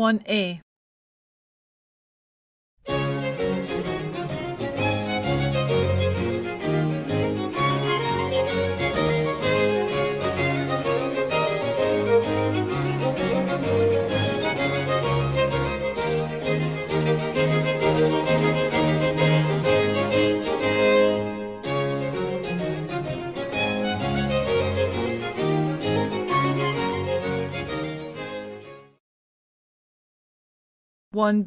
1A. One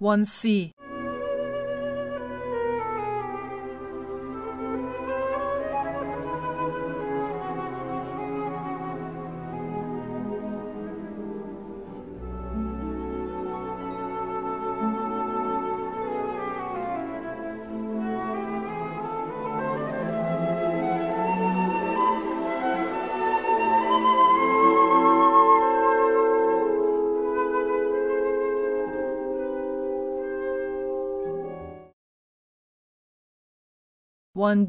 B. One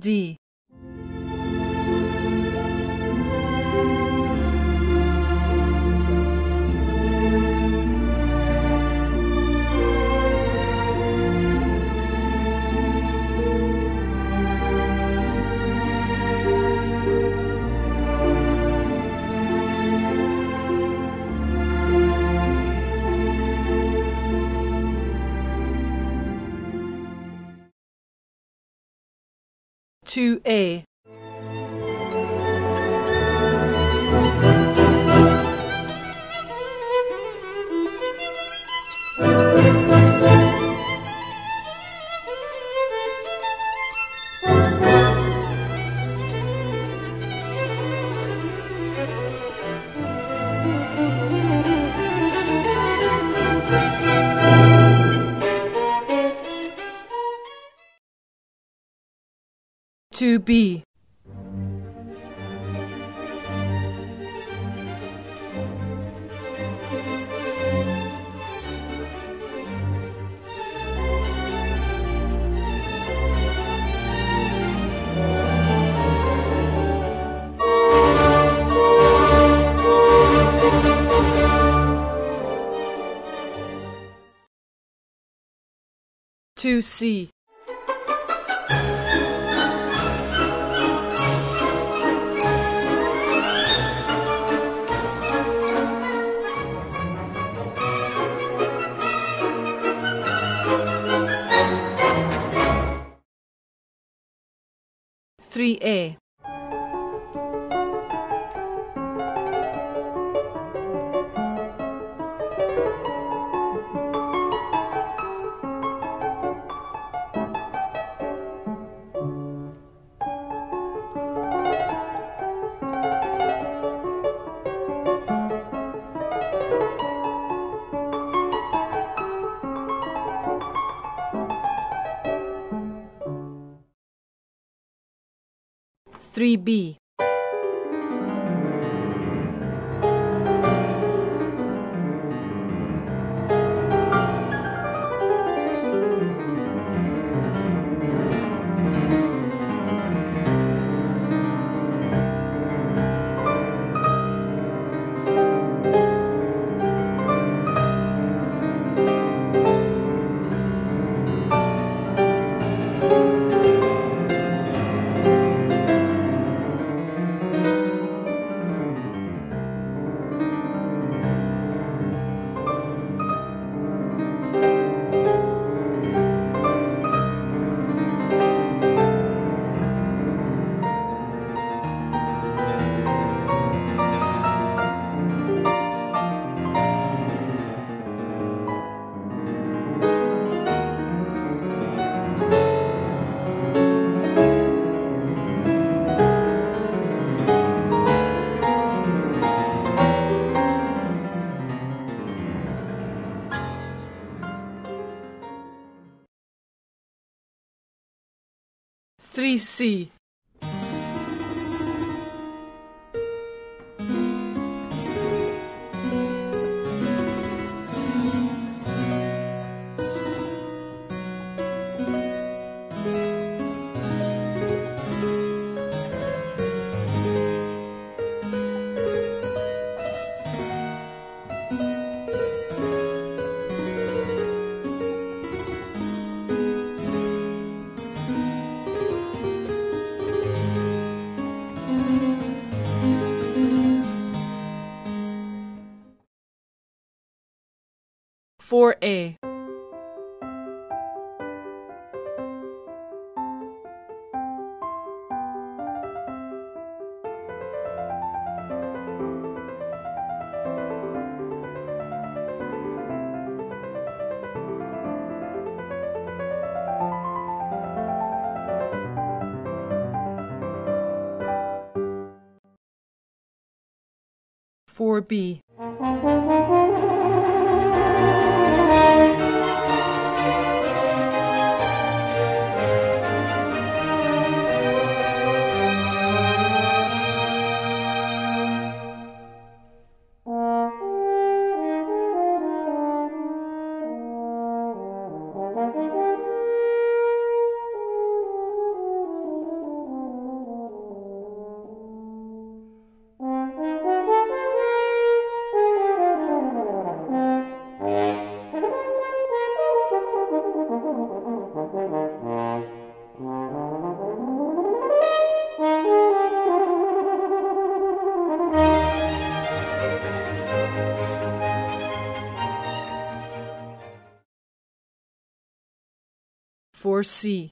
2A. be. to see. 3A 3B Trici. 4a. Four B Four C.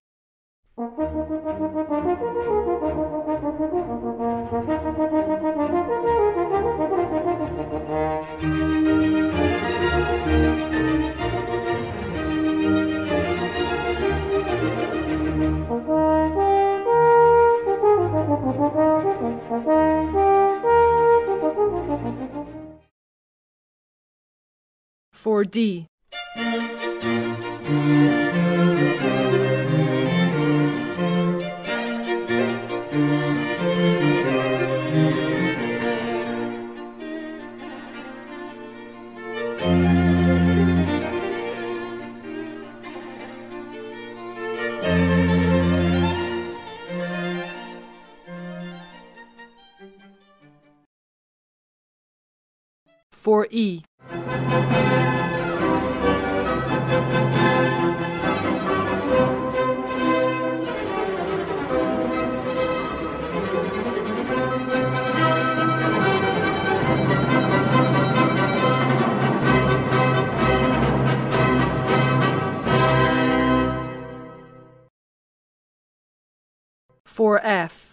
Four D. Four E. Four F.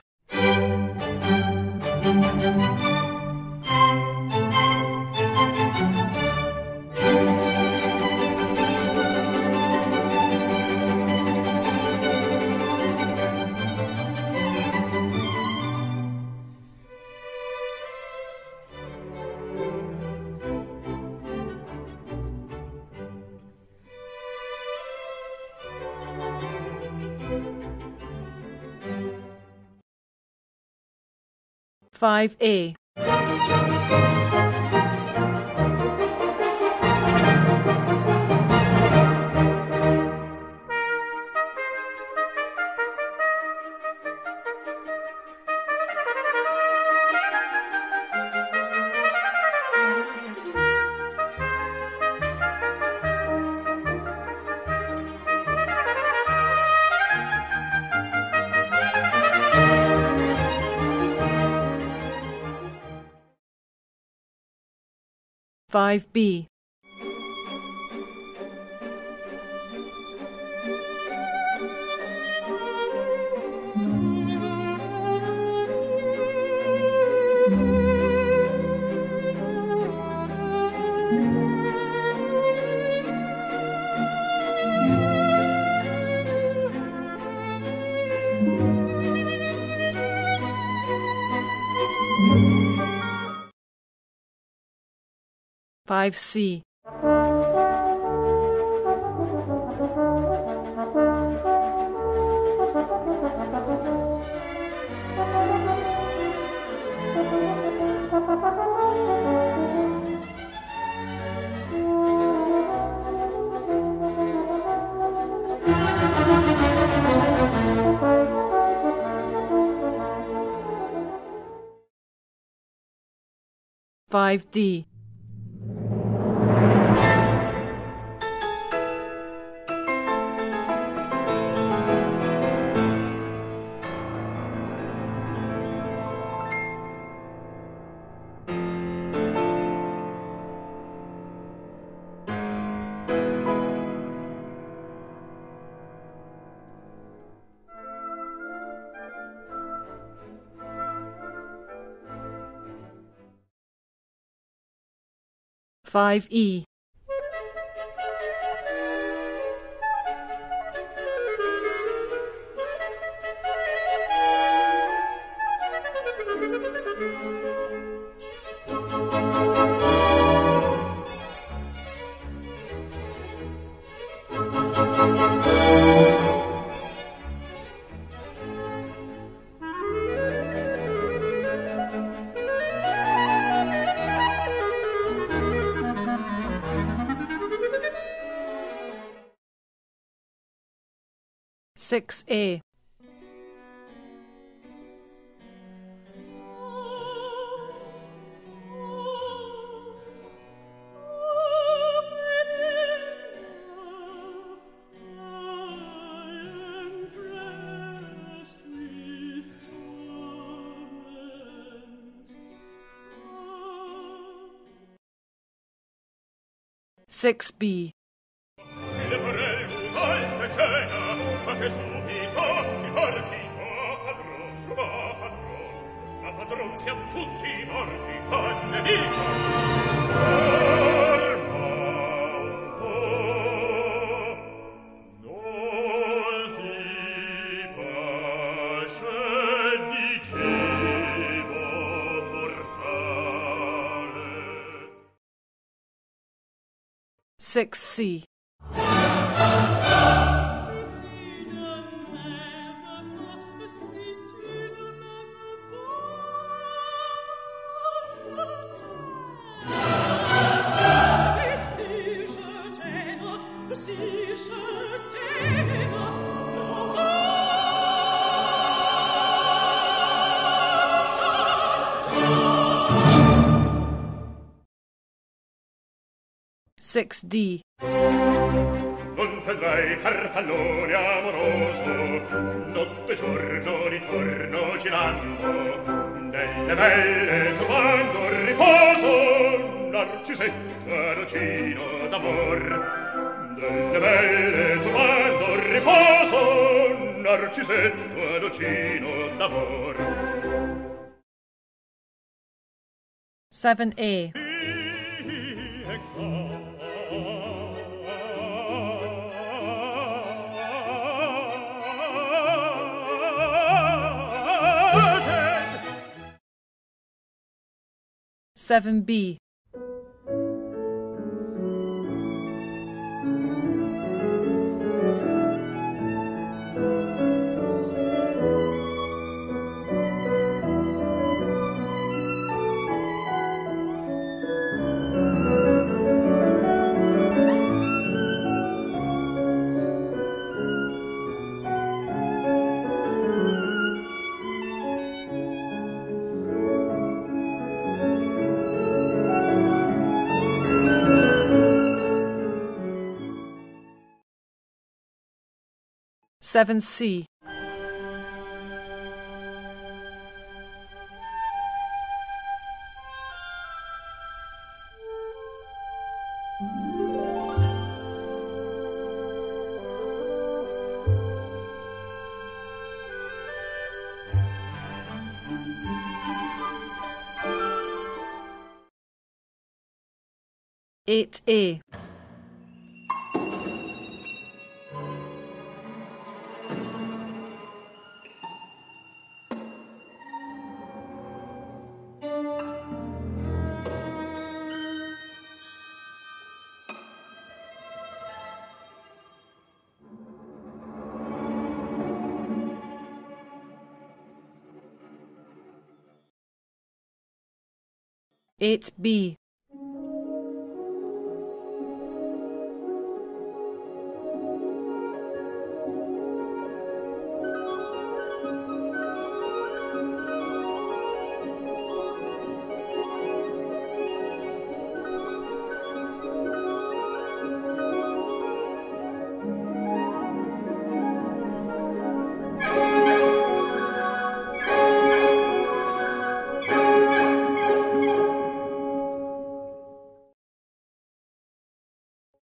Five A. 5c. Five D 5e 6a. Six B 6C 6D. Farfallone amoroso, notte giorno ritorno girando, nelle belle trovando riposo, narcisetta d'amor. Belle trovando riposo, d'amor. 7A. A. Seven B. Seven C. Eight A. 8b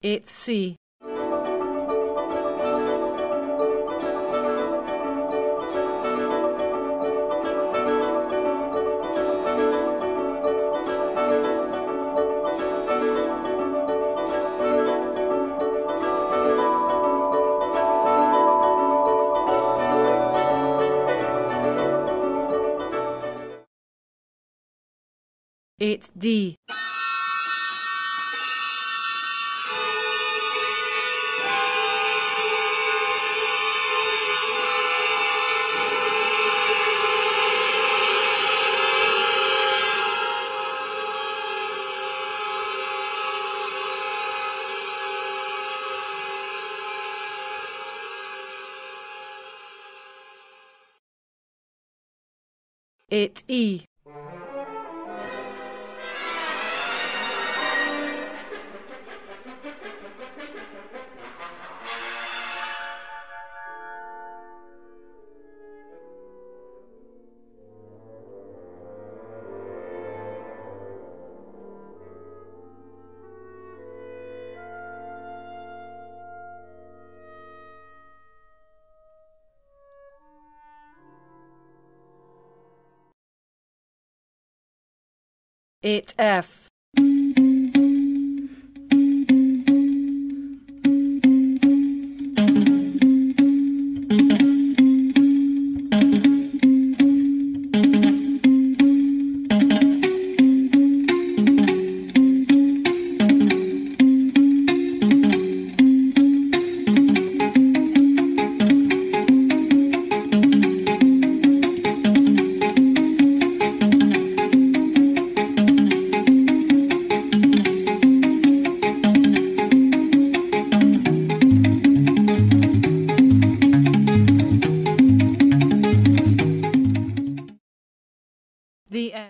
It's C. It's D. It's 8F